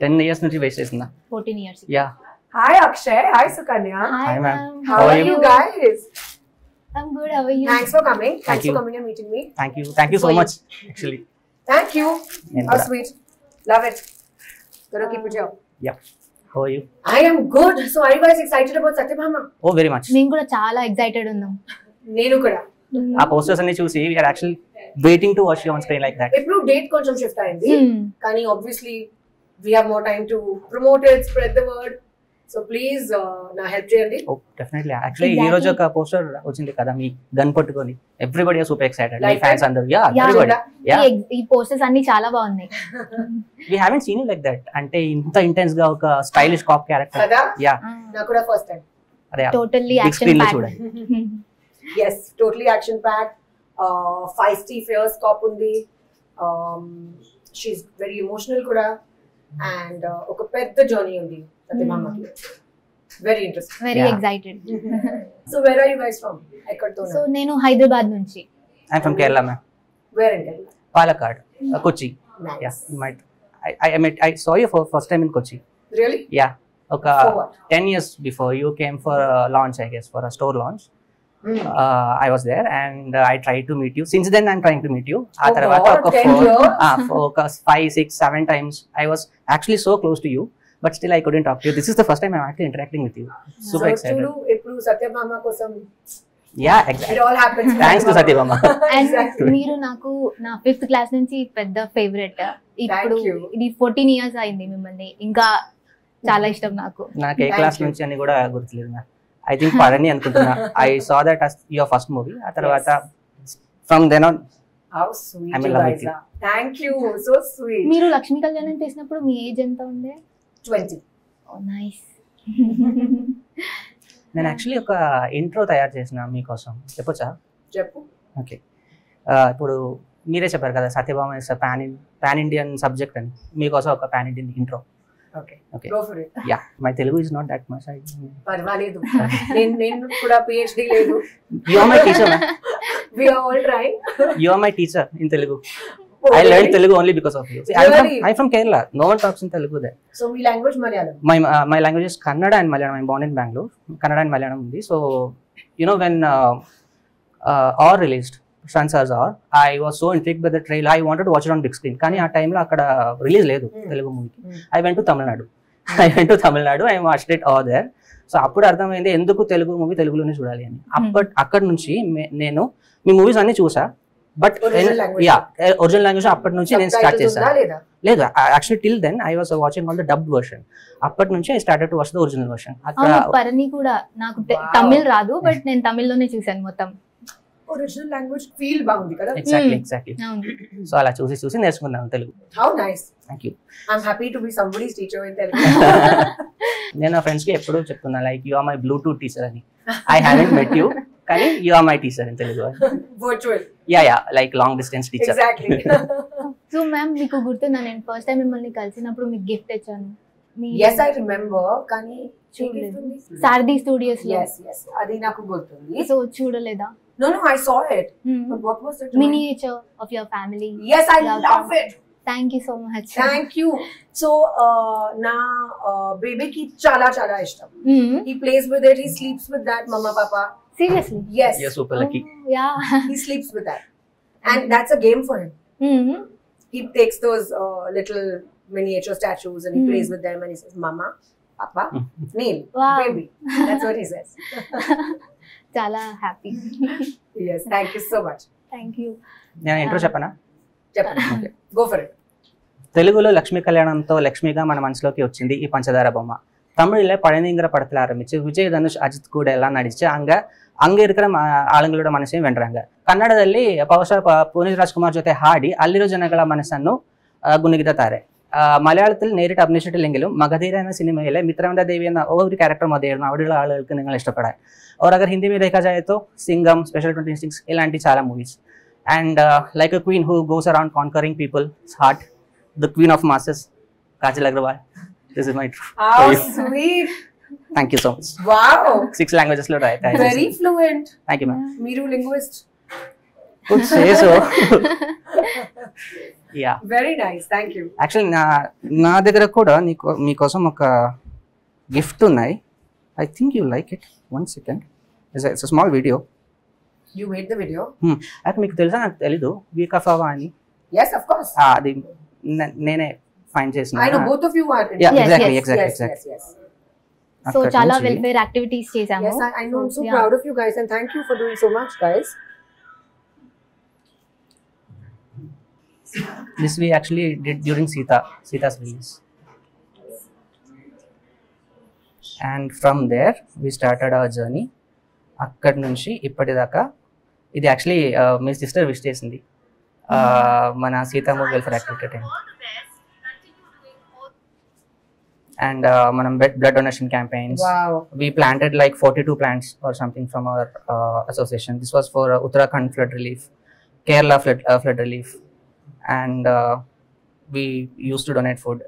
Ten years నుంచి waste చేసిందా fourteen years yeah Hi Akshay. Hi Sukanya. Hi, ma'am. How, How are, are you you? guys? I'm good how you Thanks for coming. Thanks Thank for you. coming and meeting me. You you so For you. Much actually Thank you. నేను How కూడా sweet. Love it. Gonna keep it here. Yeah how you I am good. So are you guys excited about Satyabhama? Oh very much మేము కూడా చాలా excited ఉన్నాం నేను కూడా ఆ posters అన్ని చూసి we are actually waiting to watch you on screen like that ఇప్పుడు డేట్ కొంచెం షిఫ్ట్ అయింది Hmm. కానీ obviously we have more time to promote it spread the word so please నా హెల్ప్ చేయండి. డెఫినెట్లీ యాక్చువల్లీ ఈ. రోజు ఒక పోస్టర్ వచ్చింది కదా మీ గన్ పట్టుకొని everybody super excited Like fans that? అందరూ. Yeah Yeah. ఎవ్రీబడి ex- ఈ పోస్టర్స్ అన్ని చాలా బాగున్నాయి. We haven't seen like that అంటే ఇంత ఇంటెన్స్గా ఒక స్టైలిష్ కాప్ క్యారెక్టర్ కదా? యా నాకు కూడా ఫస్ట్ టైం అదే టోటల్లీ యాక్షన్ ప్యాక్ చూడండి. Yes totally action pack feisty fierce cop ఉంది. షీఈ్ వెరీ ఎమోషనల్ కూడా. అండ్ ఒక పెద్ద జర్నీ ఉంది సత్యమామకి very interesting very Yeah. Excited so where are you guys from ఎక్కడితో so నేను హైదరాబాద్ నుంచి. I'm from Kerala ma'am where and Palakkad Kochi yeah might I I I saw you for first time in Kochi really yeah ఒక For what? Ten years before you came for launch I guess for a store launch I was there and I try to meet you since then I'm trying to meet you ఆ Oh తర్వాత God, ఒక 10 four years? ఒక five six seven times I was actually so close to you but still I couldn't talk you this is the first time I'm actually interacting with you super excited ఇప్పుడు సత్యభామ కోసం yeah it exact thanks to Satyabhama and మీరు నాకు నా fifth class నుంచి పెద్ద favourite ఇప్పుడు you. ఇది fourteen years అయింది మిమ్మల్ని. ఇంకా చాలా ఇష్టం నాకు. నాకు ఏ క్లాస్ you. నుంచి అని కూడా గుర్తులేదు మ్యామ్. ఐ థింక్ పడని అనుకుంటున్నా. I saw that as your first movie ఆ తర్వాత ఫ్రమ్ దెన్ ఆన్ మీరు లక్ష్మీ కళ్యాణం చేసినప్పుడు మీ ఏజ్ ఎంత ఉండే? 20 నైస్ నేను యాక్చువల్లీ ఒక ఇంట్రో తయారు చేసిన మీకోసం. చెప్పొచ్చా? చెప్పు. ఓకే ఇప్పుడు మీరే చెప్పారు కదా Satyabhama pan pan Indian subject అని. మీకోసం ఒక pan Indian intro okay Okay. Go for it yeah my Telugu is not that much పర్వాలేదు. నేను నేను కూడా పిహెచ్డి లేదు. You are my teacher we are all trying you are my teacher in Telugu I learn Telugu only because of you Really? I from Kerala no one talks in Telugu they so me language Malayalam my my language is Kannada and Malayalam. I'm born in Bangalore. Kannada and Malayalam ఉంది. So you know when uh, uh, I was so intrigued by the trailer. I wanted to watch it on big screen. కానీ ఆ టైంలో అక్కడ release లేదు Hmm. Telugu మూవీకి Hmm. I went to Tamil Nadu I went to Tamil Nadu I watched it are there so అప్పుడు అర్థమైంది ఎందుకు Telugu movie తెలుగులోనే చూడాలి అని. అప్పటి అక్కడ నుంచి నేను మీ మూవీస్ అన్ని చూసా. బట్. యా ఒరిజినల్ లాంగ్వేజ్ అప్పటి నుంచి నేను స్టార్ట్ చేశాను. లేదా? లేదు actually till then I was watching all the dub version అప్పటి నుంచి I started to watch the original version పరణి కూడా నాకు. తమిళ్ రాదు బట్ నేను తమిళ్ళోనే చూసాను మొత్తం. ఒరిజినల్ లాంగ్వేజ్ ఫీల్ బాగుంది కదా? ఎగ్జాక్ట్లీ. ఎగ్జాక్ట్లీ సో అలా చూసి చూసి నేర్చుకున్నాను Telugu. How nice thank you I'm happy to be somebody's teacher in Telugu నేను నా ఫ్రెండ్స్కి ఎప్పుడూ చెప్తున్నా like you are my bluetooth teacher అని. ఐ హావెంట్ మెట్ యూ కానీ you are my teacher in Telugu virtual yeah yeah like long distance teacher exactly so ma'am మీకు గుర్తుందా నేను ఫస్ట్ టైం మిమ్మల్ని కలిసినప్పుడు మీకు గిఫ్ట్ ఇచ్చాను ఎస్ ఐ రిమెంబర్ కానీ చూడలేదు. సారథి స్టూడియోస్ అది నాకు గుర్తుంది. సో చూడలేదా? No, no, I saw it. Mm. But what was it? Miniature of your family. Yes, I love, love it. Thank you so much. Thank you. So uh, now, uh, baby ki chala chala ishtam. Mm. He plays with it. He sleeps with that. Mama, papa. Seriously? Yes. You're super lucky. Oh, yeah. he sleeps with that, and that's a game for him. Mm. He takes those uh, little miniature statues and he hmm. plays with them, and he says, "Mama, Papa, hmm. Neil, wow. baby." That's what he says. చాలా happy thank you so much thank you నేను intro చెప్పనా చెప్పండి go for it తెలుగులో లక్ష్మీ కళ్యాణంతో లక్ష్మిగా మన మనసులోకి వచ్చింది ఈ పంచదార బొమ్మ தமிழில் பழனிங்கிற படத்தில் ஆரம்பித்து விஜய் தனுஷ் அஜித் கூட எல்லாம் நடித்து அங்கே அங்கே இருக்கிற ம ஆளுங்களோட மನಸ್ಸையும் வென்றாங்க ಕನ್ನಡದಲ್ಲಿ ಪವಶ ಪುನೀತ್ ರಾಜ್ಕುಮಾರ್ ಜೊತೆ ಹಾಡಿ ಅಲ್ಲಿರೋ ಜನಗಳ ಮನಸ್ಸನ್ನು ಗುಣಗಿದ್ದಾರೆ മലയാളത്തിൽ നേരിട്ട് അഭിനയിച്ചിട്ടില്ലെങ്കിലും മഗധീര എന്ന സിനിമയിലെ മിത്രവന്ത ദേവി എന്ന ഒരു ക്യാരക്ടർ മതിയായിരുന്നു അവിടെയുള്ള ആളുകൾക്ക് നിങ്ങൾ ഇഷ്ടപ്പെടാൻ. ഓർ അഗർ ഹിന്ദി മേ ദേഖാ ജായ സിംഗം സ്പെഷ്യൽ ട്വന്റി സിക്സ് ഇലാണ്ടി ചാല movies and like a queen who goes around conquering people heart the queen of masses Kajal Aggarwal this is my thank you so much wow six languages లో try very fluent thank you ma'am మీరు linguist good say so very nice thank you actually నా నా దగ్గర కూడా నీకు మీకోసం ఒక gift ఉన్నాయి. I think you like it one second it's small video you made the video అయితే మీకు తెలుసా? నాకు తెలీదు. వీక్ ఆఫ్ అవా అని ఎస్ అఫ్ కోర్స్ అది నేనే ఫైన్ చేసిన. I know both of you are Yeah, Yes, exactly, yes, exactly, yes exactly. yes yes. So చాలా వెల్ఫేర్ యాక్టివిటీస్ చేసాము Yes, I, I know. I'm so Yeah. proud of you guys, and thank you for doing so much, guys. This we actually did during Sita, Sita's release. And from there, we started our journey. అక్కడి నుంచి ఇప్పటిదాకా ఇది actually మీ sister wish చేసింది Uh, మన Seethamma welfare activity time and మనం blood donation campaigns Wow. we planted like 42 plants or something from our uh, association. This was for uh, Uttarakhand flood relief, Kerala flood, uh, flood relief, and uh, we used to donate food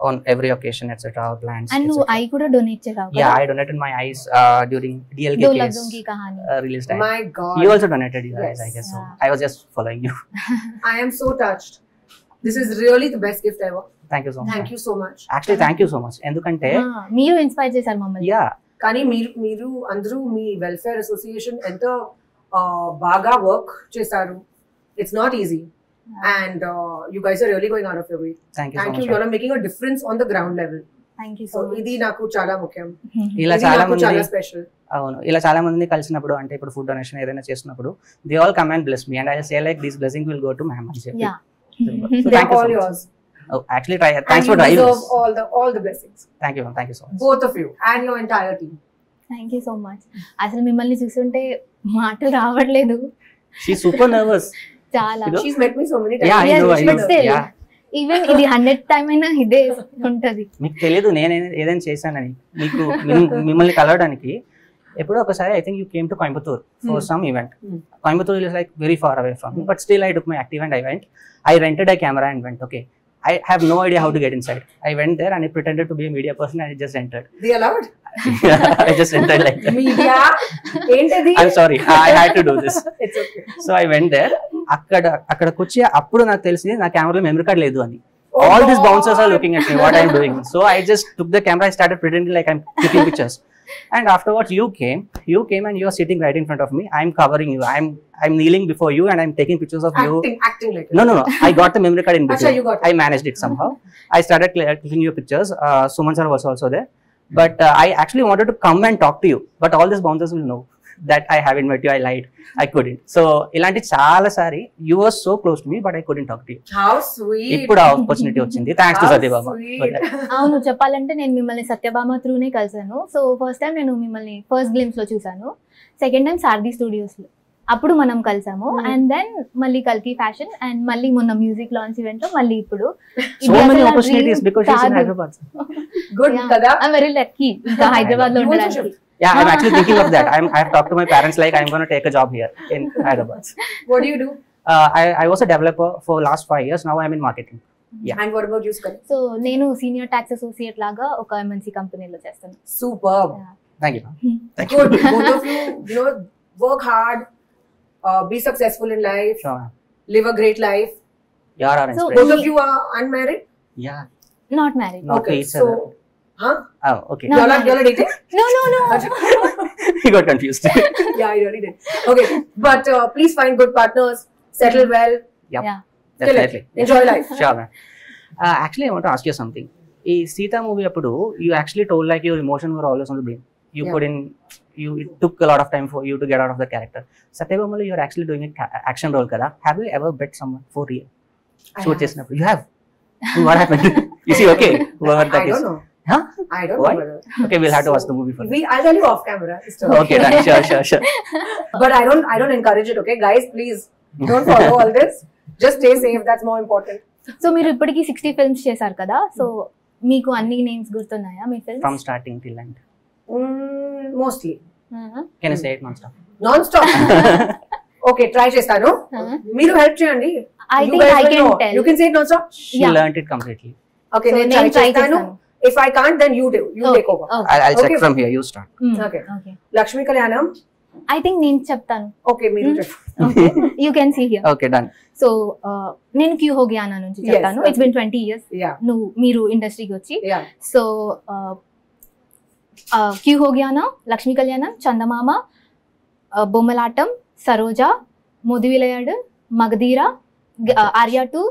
on every occasion, etc. Our plants. And నువ్వు etc. I కూడా donate చేసావు Yeah, I donated my eyes uh, during DLK though case లగ్జోంకి Kahani uh, release time. My God. You also donated your eyes, I Yes. guess. So Yeah. I was just following you. I am so touched. This is really the best gift ever. Thank you so much. Thank you so much. Actually, thank you so much. ఎందుకంటే మీరు inspire చేశారు మమ్మల్ని yeah, కానీ మీరు మీరు అందరూ మీ welfare association ఎంత uh, బాగా వర్క్ చేశారు it's not easy And you guys are really going out of your way thank you so thank you much. You're making a difference on the ground level thank you so ఇది నాకు చాలా ముఖ్యం. ఇలా ఇది చాలా మంది చాలా స్పెషల్ అవును. ఇలా చాలా మందిని కలిసినప్పుడు అంటే ఇప్పుడు ఫుడ్ డొనేషన్ ఏదైనా చేసినప్పుడు they all come and bless me and I say like this blessing will go to ma'am అని చెప్పి. So thank you so all much. Yours actually try thanks and for you driving deserve all the all the blessings. Thank you thank you so much both of you and your entire team. Thank you so much అసలు మిమ్మల్ని చూస్తుంటే మాటలు రావట్లేదు. She super nervous చాలా. Even ఇది hundred time అయినా ఇదే ఉంటది మీకు తెలియదు నేను ఏదైనా చేశానని మీకు మిమ్- మిమ్మల్ని కలవడానికి ఎప్పుడో ఒకసారి I think you came to Coimbatore for Hmm. Some event Hmm. Coimbatore is like very far away from but still I took my active and I went I rented I camera and went okay I have no idea how to get inside. I went there and I pretended to be a media person and I just entered. they allowed I just entered like that. media ఏంటది I'm sorry. I had to do this. it's okay so I went there అక్కడ అక్కడికి వచ్చి అప్పుడు నాకు తెలిసింది నా కెమెరాలో memory card లేదు అని Oh all these bouncers are. Looking at me what I'm doing so I just took the camera I started pretending like I'm clicking pictures and afterwards you came you came and you are sitting right in front of me I'm covering you I'm I'm kneeling before you and I'm taking pictures of you acting acting like No, no, no. I got the memory card in between. you it. I managed it somehow. I started cl- clicking your pictures. Uh, Suman sir was also there. But uh, I actually wanted to come and talk to you. But all these bouncers will know that I haven't met you. I lied. I couldn't. So, ఇలాంటి చాలా సారి you were so close to me, but I couldn't talk to you. how sweet ఇప్పుడు ఆ opportunity వచ్చింది thanks to sweet. అవును చెప్పాలంటే నేను మిమ్మల్ని సత్యభామ త్రూనే కలిసాను సో ఫస్ట్ టైం నేను మిమ్మల్ని ఫస్ట్ గ్లిమ్స్లో చూసాను సెకండ్ టైం సారథి స్టూడియోస్లో అప్పుడు మనం కలిసాము Hmm. అండ్ దెన్ మళ్ళీ కల్కి ఫ్యాషన్ అండ్ మళ్ళీ మొన్న మ్యూజిక్ లాంచ్ ఈవెంట్లో మళ్ళీ ఇప్పుడు సో ఇన్ good కదా వెరీ లక్కీ ఇంకా హైదరాబాద్లో ఉండడానికి should. Yeah, I'm Ah. actually thinking of that. I'm, I've talked to my parents like I'm going to take a job here in Hyderabad. what do you do Uh, I, I was a developer for last five years. Now I'm in marketing. Yeah. and what about you Skari? సో నేను senior tax associate లాగా ఒక MNC కంపెనీలో చేస్తాను superb Thank you. ma'am. Thank good you. both of you you know work hard uh, be successful in life Sure, ma'am. live a great life You're our So, both inspiration. of you are unmarried Yeah. Not married Not Okay, to each so- other. huh Oh, okay. No. y'all are y'all are dating no no no he got confused. yeah I really did okay but uh, please find good partners settle well yep. Yeah. kill it Definitely. enjoy life Sure, man. Uh, actually, I want to ask you something. ఈ Sita movie అప్పుడు you actually told like your emotion were always on the brain you Yeah. Could in you it took lot of time for you to get out of the character సత్యభామలో you're actually doing action role కదా have you ever bet some for real I shoot have. చేసినప్పుడు you have what happened you see okay whoever I that don't is know Huh? I don't Why? know whether okay will have to watch the movie for we I'll tell you off camera okay. Okay done sure sure sure but I don't I don't encourage it okay guys please don't follow all this just stay safe that's more important so మీరు ఇప్పటికి sixty films చేశారు కదా so మీకు అన్ని names గుర్తున్నాయా మీ from films starting till end mm, mostly can say it non stop non stop okay try చేస్తాను మీరు help చేయండి I think I can. Tell You can say it non-stop? She Yeah. Learned it completely Okay, so నేను నేను try try చేస్తాను. If I can't, then you do. You Oh. take over. I'll, I'll check Okay. from here you start Okay. Okay Lakshmi Kalyanam, I think నేను చెప్తాను okay మీరు Hmm. చెప్పండి you can see here okay done so నేను క్యూ హో జ్ఞానా నుంచి Yes, చెప్తాను it's okay. Been twenty years yeah నువ్వు మీరు ఇండస్ట్రీకి వచ్చి యా సో క్యూ హో జ్ఞాన Lakshmi Kalyanam Chandamama uh, Bommalatam Saroja Modhi Vilayadu Magadheera Arya two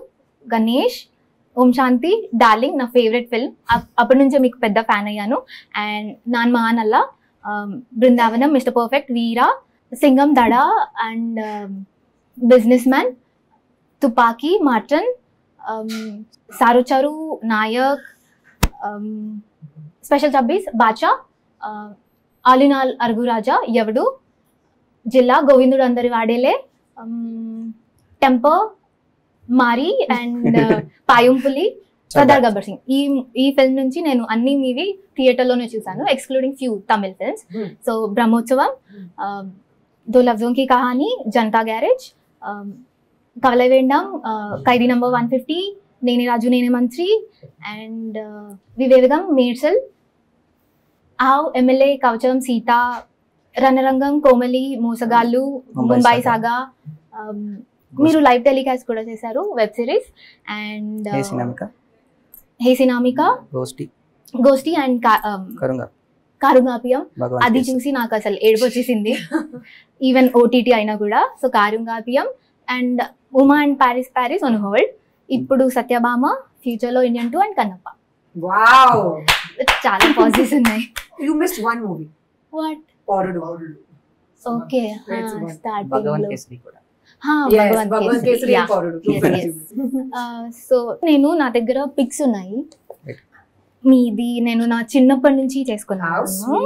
Ganesh Om Shanti darling నా ఫేవరెట్ ఫిల్మ్. అప్పటి నుంచే మీకు పెద్ద ఫ్యాన్ అయ్యాను. And non మహానల్లా Brindavanam mister perfect Veera Singam Dhada and businessman Thuppakki Marton సారుచారు Nayak special Chabbees బాచా ఆలినాల్ అరుగురాజా ఎవడు జిల్లా గోవిందుడు అందరి వాడేలే టెంపర్ మారి అండ్ పాయంపులి సర్దార్ గబ్బర్ సింగ్. ఈ ఈ ఫిల్మ్ నుంచి నేను అన్ని మీవి థియేటర్లోనే చూసాను excluding few Tamil films so Brahmotsavam దో లవ్జోన్కి కహాని Janatha garage కవలవేండం Khaidi number one fifty Nene Raju Nene మంత్రి అండ్ వివేదం మీర్సల్ ఆవ్ ఎమ్మెల్యే కవచం సీత రణరంగం కోమలి మోసగాళ్ళు ముంబై సాగా um, మీరు లైవ్ టెలికాస్ట్ కూడా చేశారు వెబ్ సిరీస్. అండ్ హేసినామిక గోష్టి గోష్టి అండ్ కరుంగా. కారుగాపియం. భగవాన్ అది. చూసి నాకు అసలు ఏడుపు వచ్చేసింది ఈవెన్ ఓటీటీ అయినా కూడా. So Karungaapiyam and Uma and Paris Paris on hold ఇప్పుడు సత్యభామ ఫ్యూచర్లో Indian two and Kannappa. Wow! చాలా పాజిటివ్స్ ఉన్నాయి. You missed one movie what okay. Starting so నేను నా దగ్గర పిక్స్ ఉన్నాయి. మీది నేను నా చిన్నప్పటి నుంచి చేసుకున్నాను.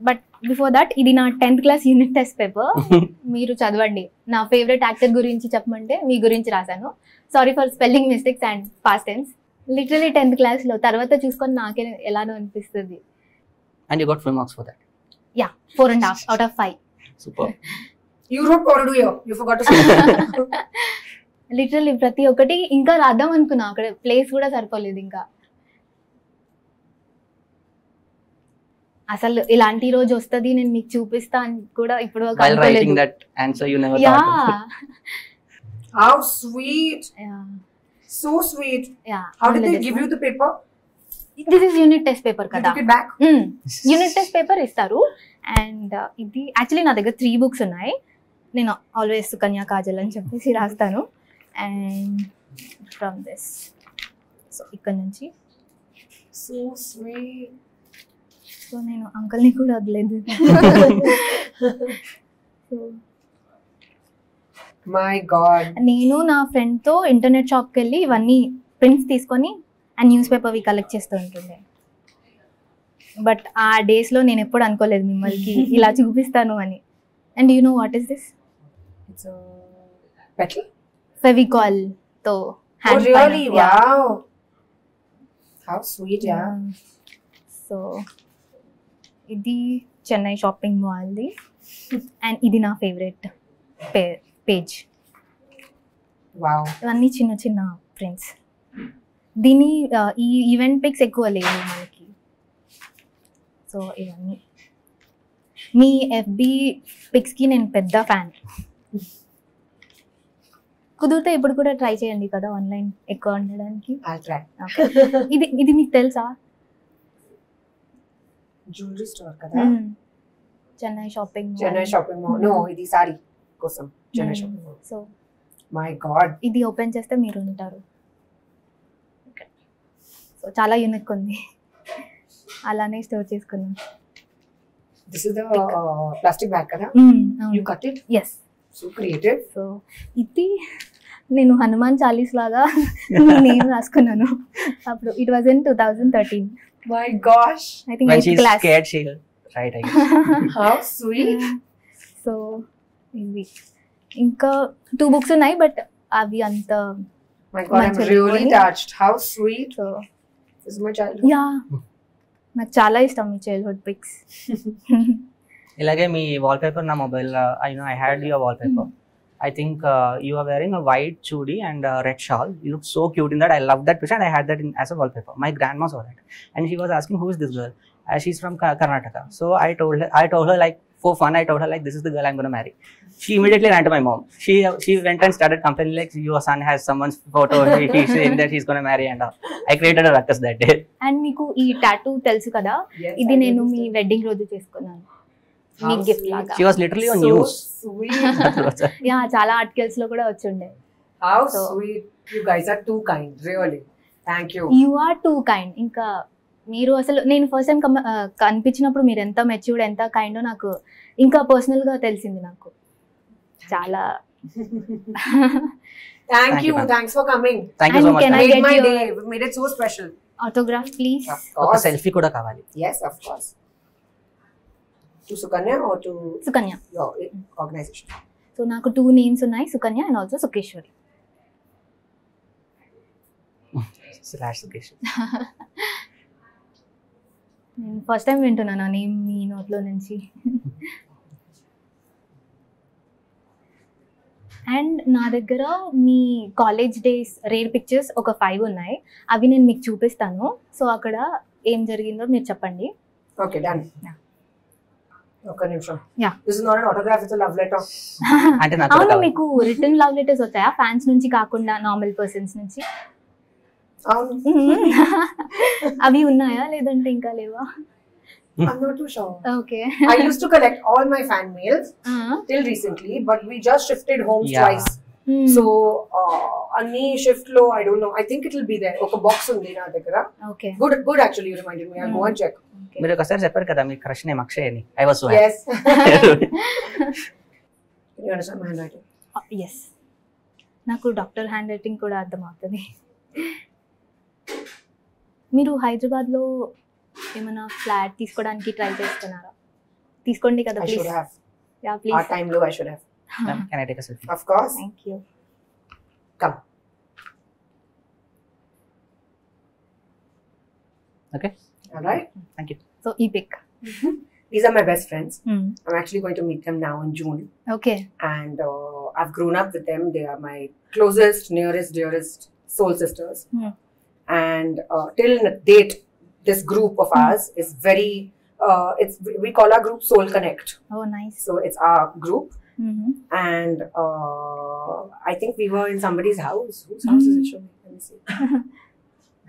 బట్ బిఫోర్ దట్ ఇది నా tenth class unit test paper మీరు చదవండి. నా ఫేవరెట్ యాక్టర్ గురించి చెప్పమంటే మీ గురించి రాశాను. Sorry for spelling mistakes and past tense literally tenth క్లాస్లో తర్వాత చూసుకొని నాకే ఎలానో అనిపిస్తుంది. And you got full marks for that yeah four and half out of five super You wrote పౌరుడు here. You forgot to say. Literally ప్రతి ఒక్కటి ఇంకా రాద్దాం అనుకున్నా. అక్కడ ప్లేస్ కూడా సరిపోలేదు ఇంకా. అసలు ఇలాంటి రోజు వస్తుంది నేను మీకు చూపిస్తా అని కూడా ఇప్పుడు writing that answer you never yeah. Yeah? This is unit test paper కదా? యూనిట్ టెస్ట్ పేపర్ ఇస్తారు. అండ్ ఇది యాక్చువల్లీ నా దగ్గర త్రీ బుక్స్ ఉన్నాయి. నేను ఆల్వేస్ సుకన్యా కాజల్ అని చెప్పేసి రాస్తాను. అండ్ ఫ్రమ్ దిస్ సో ఇక్కడ నుంచి. So sweet. సో నేను అంకల్ని కూడా వదిలేదు. So My God. నేను నా ఫ్రెండ్తో ఇంటర్నెట్ షాప్కి వెళ్ళి ఇవన్నీ ప్రింట్స్ తీసుకొని ఆ న్యూస్ పేపర్వి కలెక్ట్ చేస్తూ ఉంటుండే. బట్ ఆ డేస్లో నేను ఎప్పుడు అనుకోలేదు మిమ్మల్ని ఇలా చూపిస్తాను అని. And you know what is this It's a petal. ఫెవికాల్తో Oh, really? Wow. How sweet, yeah. So ఇది చెన్నై షాపింగ్ మాల్ది అండ్ ఇది నా ఫేవరెట్ పే పేజ్ Wow. ఇవన్నీ చిన్న చిన్న ప్రింట్స్ దీని ఈ ఈవెంట్ పిక్స్ ఎక్కువ లేవు మనకి సో ఇవన్నీ మీ ఎఫ్బి పిక్స్కి నేను పెద్ద ఫ్యాన్ కుదిరితే ఇప్పుడు కూడా ట్రై చేయండి కదా ఆన్లైన్ ఎక్కువ ఉండడానికి. ఇది ఇది మీకు తెలుసా? Jewelry store కదా? Chennai shopping Chennai shopping mall. No, ఇది సారీ కోసం. Chennai. Shopping mall so my God ఇది ఓపెన్ చేస్తే మీరు ఉంటారు. సో చాలా యూనిక్ ఉంది. అలానే స్టోర్ చేసుకున్నాం this is the plastic bag కదా? You cut it yes so creative so ఇది నేను హనుమాన్ చాలీస్ లాగా నేను రాసుకున్నాను. అప్పుడు it was in two thousand thirteen my gosh I think when eighth she's class scared she'll write I guess. How sweet so ఇవి. ఇంకా two books ఉన్నాయి but అవి అంత మై గాడ్ ఐమ్ మంచిగా రియల్లీ ఉంది. Touched how sweet so is my childhood yeah నాకు చాలా ఇష్టం మీ చైల్డ్హుడ్ పిక్స్ ఇలాగే మీ వాల్పేపర్ నా mobile I know I had your wallpaper I think you are chudi and a red shawl. You look so cute in that. I love that picture and I had that in, as a wallpaper. My grandma saw that and she was asking, "Who is this girl?" Uh, she's from Ka- Karnataka. So I told her, I told her like for fun, I told her like, this is the girl I'm to marry. She immediately ran to my mom. She she went and started complaining like, your son has someone's photo. He, he's saying that he's going to marry and all. I created a ruckus that day. And మీకు ఈ tattoo తెలుసు కదా ఇది నేను మీ. Wedding రోజు చేసుకున్నాను చాలా ఆర్టికల్స్లో కూడా వచ్చిండే. హౌ ఆర్ టు కైండ్ ఇంకా మీరు అసలు నేను ఫస్ట్ టైం కనిపించినప్పుడు మీరు ఎంత మెచ్యూర్డ్ ఎంత కైండ్ నాకు ఇంకా పర్సనల్గా తెలిసింది నాకు. చాలా. ఆటోగ్రాఫ్ ప్లీజ్ సెల్ఫీ కూడా కావాలి To Sukanya or to Sukanya organization? So నాకు టూ నేమ్స్ ఉన్నాయి Sukanya and also Sukeshwari first time వింటున్నాను ఆ నేమ్ మీ నోట్లో నుంచి. అండ్ నా దగ్గర మీ కాలేజ్ డేస్ రేర్ పిక్చర్స్ ఒక ఫైవ్ ఉన్నాయి. అవి నేను మీకు చూపిస్తాను. సో అక్కడ ఏం జరిగిందో మీరు చెప్పండి. Okay, done. Okay, నిమిషం. Yeah. This is not an autograph, it's a love letter. అంటే నాకు అవును. మీకు రిటర్న్ లవ్ లెటర్స్ వస్తాయా ఫ్యాన్స్ నుంచి కాకుండా నార్మల్ పర్సన్స్ నుంచి Um, అవి ఉన్నాయా లేదంటే ఇంకా లేవా I'm not too sure. Okay I used to collect all my fan mails till recently, but we just shifted homes Yeah. twice. Hmm. So అన్ని షిఫ్ట్లో I don't know I think it will be there ఒక box ఉంది నా దగ్గర. Good good actually you reminded me I go check మీరు ఒకసారి చెప్పారు కదా మీ క్రష్ నేమ్ అక్షయ్ అని ఐ వాస్ రైటింగ్ యస్ నాకు డాక్టర్ హ్యాండ్ రైటింగ్ కూడా అర్థమవుతుంది. మీరు హైదరాబాద్లో ఏమైనా ఫ్లాట్ తీసుకోవడానికి ట్రై చేస్తున్నారా? తీసుకోండి కదా ప్లీజ్ యా ప్లీజ్ ఆ టైం లో I should have Ma'am, can I take a selfie? Of course. Thank you. Come. Okay. All right. Thank you. So, EPIC. Mm -hmm. These are my best friends. Mm. I'm actually going to meet them now in June. Okay. And uh, I've grown up with them. They are my closest, nearest, dearest soul sisters. Mm. And uh, till date, this group of hmm. ours is very uh, it's we call our group Soul Connect. Oh, nice. So it's our group, Mm-hmm. And uh, I think we were in somebody's house. Whose house mm-hmm. is it? Show me. Let me see.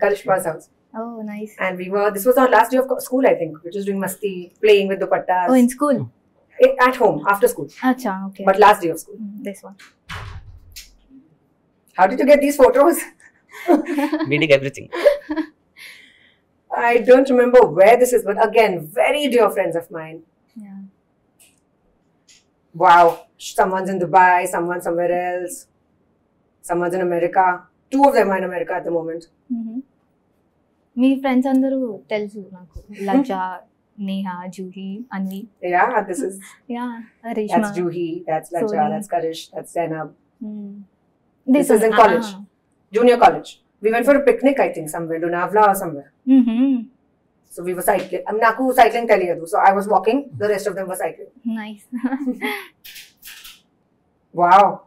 Karishma's house. Oh, nice. And we were, this was our last day of school, I think. We were just doing masti, playing with dupattas. Oh, in school? It, at home, after school. Acha, okay. But last day of school. Mm, this one. How did you get these photos? Reading everything. I don't remember where this is, but again, very dear friends of mine Wow, someone's in Dubai, someone somewhere else, someone's in America. Two of them are in America at the moment. Me friends అందరూ తెలుసు నాకు Lajja Neha Juhi Anvi Yeah, this is yeah Reshma that's Juhi, that's Lacha, Sony. that's Karish, that's Zainab. Hmm. This is in college. Junior college. We went for a picnic, I think, somewhere, Lunavla or somewhere. So we were cycling. I'm Naku cycling teliyadu. So I was walking. The rest of them were cycling. Nice. wow.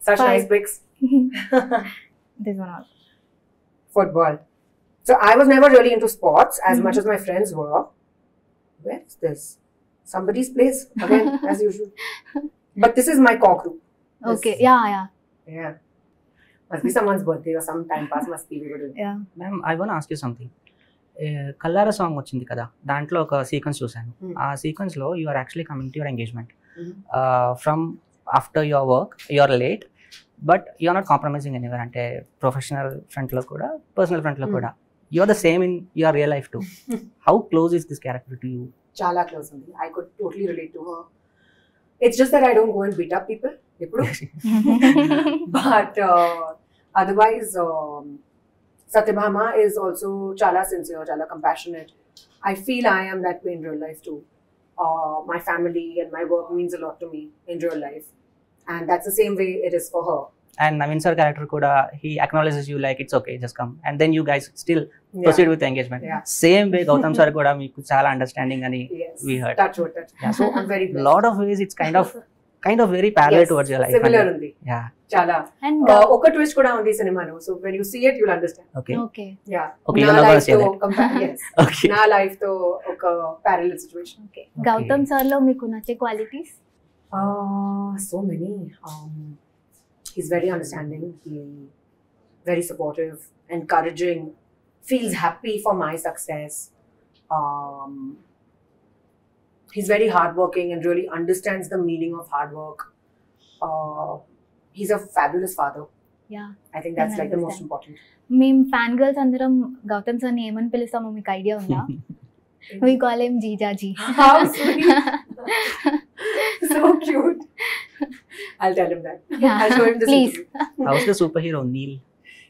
Such Five. nice bricks. this one also. Football. So I was never really into sports as mm -hmm. much as my friends were. Where's this? Somebody's place again, as usual. But this is my core group. This, okay. Yeah. Yeah. Yeah. Must be someone's birthday or some time pass must be. Yeah. Ma'am, I want to ask you something. Kallaara song వచ్చింది కదా దాంట్లో ఒక sequence చూశాను Hmm. ఆ సీక్వెన్స్లో you are actually coming to your engagement. From after your work you are late but you are not compromising anywhere అంటే professional ఫ్రంట్లో కూడా personal ఫ్రంట్లో Hmm. కూడా you are the same in your real life to how close is this character to you close only. I could totally relate to her. It's just that I don't go and beat up people. ఎప్పుడు. otherwise, um, Satyabhama is also chala sincere, chala compassionate. I feel I am that way in real life too. Uh, my family and my work means a lot to me in real life. And that's the same way it is for her. And Naveen sir character Koda, he acknowledges you like it's okay, just come. And then you guys still yeah. proceed with the engagement. Yeah. Same way Gautam sir Koda, meeku chala understanding and he, yes. we heard. Touch wood, touch. Yeah, so I'm very blessed. lot of ways it's kind of Kind of very parallel towards your life similar ఉంది yeah చాలా and Uh, ఒక twist కూడా ఉంది ఈ సినిమాలో so when you see it you'll understand okay okay yeah Okay, నా you're not gonna life say తో that. compare- yes. Okay నా లైఫ్ తో ఒక parallel situation okay Gautam sir లో మీకు నచ్చే qualities Uh, so many. Um, he's very understanding. He very supportive, encouraging, feels happy for my success. Um, he's very hardworking and really understands the meaning of hard work. Uh, he's a fabulous father. Yeah I think that's I like the most understand. important. మేము fan girls అందరం Gautam sir ని ఏమని పిలుస్తామో మీకు idea ఉందా we call ఏం జీజాజీ How sweet. so cute. I'll tell him that. I'll show him this please interview. How's the super hero Neil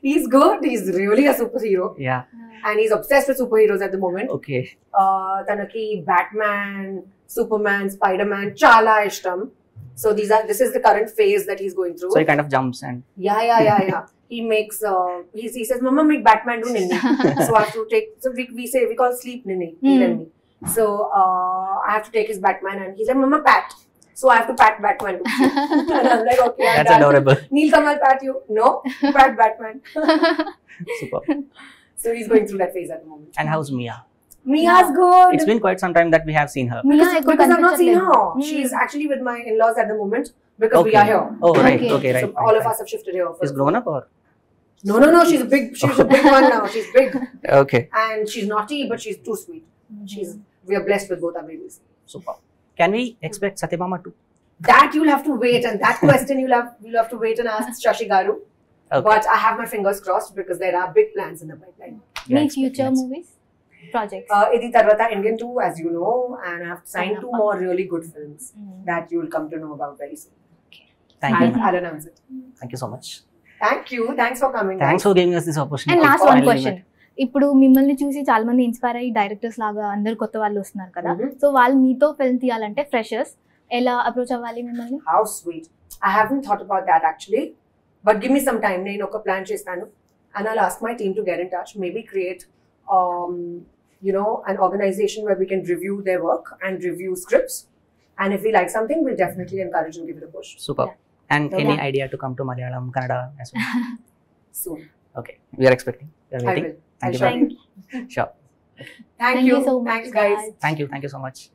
he's good. He's really a superhero. Yeah. And he's obsessed with superheroes at the moment. Okay. Uh, Tanaki, Batman, Superman, Spider Man, Chala Ishtam. So these are this is the current phase that he's going through. So he kind of jumps and yeah, yeah, yeah, yeah. he makes uh, he, he says, "Mama, make Batman do Nini." so I have to take. So we, we say we call sleep Nini. Hmm. So uh, I have to take his Batman, and he's like, "Mama, pat." So I have to pat Batman. and I'm like, okay, I'm that's done. adorable. Neil Kamal pat you? No, pat Batman. Super. So he's going through that phase at the moment. And how's Mia? Mia's good. It's been quite some time that we have seen her. Mia, because, I've not seen her. Mm. She's actually with my in-laws at the moment because okay. we are here. Oh, right. Okay, okay right. So all right. of us have shifted here. Is grown up or? No, no, no. She's a big. She's a big one now. She's big. Okay. And she's naughty, but she's too sweet. She's. We are blessed with both our babies. Super. Can we expect Satyabama too? That you'll have to wait, and that question you'll have you'll have to wait and ask Shashi Garu. Okay. But I have my fingers crossed because there are big plans in the pipeline. Any future movies? Projects. Uh, Iti Tarvata Indian 2, as you know, and I've signed two more really good films mm. that you'll come to know about very soon. Okay. Thank you. I'll announce it. Thank you so much. Thank you. Thanks for coming. Thanks guys. for giving us this opportunity. And last one question. ఇప్పుడు మిమ్మల్ని చూసి చాలా మంది inspire అయ్యి directors లాగా అందరు కొత్త వాళ్ళు వస్తున్నారు కదా. సో వాళ్ళు మీతో ఫిల్మ్ తీయాలంటే ఫ్రెషర్స్ ఎలా అప్రోచ్ అవ్వాలి మిమ్మల్ని? How sweet I have thought about that actually but give me నేను ఒక ప్లాన్ చేస్తాను. And I lost my team to get in touch maybe create you know an organization where we can review the work and review scripts and if you like something will definitely encourage you give it post super and any idea to come to Malayalam Kannada soon okay we are expecting you are waiting Thank I'll you. Thank you. Sure. Thank, thank you. you so much, Thanks, guys. Thank you. Thank you so much.